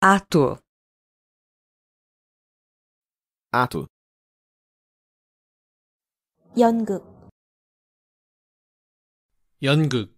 ato, ato, 연극, 연극